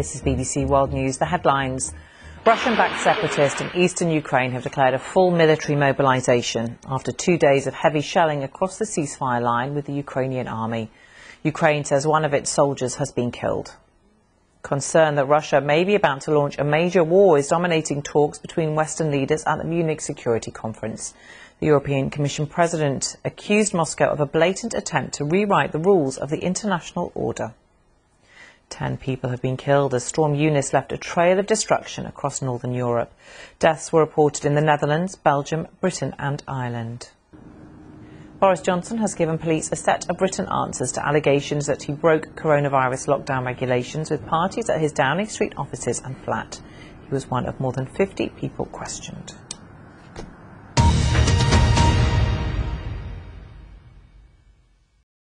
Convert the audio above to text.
This is BBC World News. The headlines. Russian-backed separatists in eastern Ukraine have declared a full military mobilization after two days of heavy shelling across the ceasefire line with the Ukrainian army. Ukraine says one of its soldiers has been killed. Concern that Russia may be about to launch a major war is dominating talks between Western leaders at the Munich Security Conference. The European Commission President accused Moscow of a blatant attempt to rewrite the rules of the international order. Ten people have been killed as Storm Eunice left a trail of destruction across northern Europe. Deaths were reported in the Netherlands, Belgium, Britain and Ireland. Boris Johnson has given police a set of written answers to allegations that he broke coronavirus lockdown regulations with parties at his Downing Street offices and flat. He was one of more than 50 people questioned.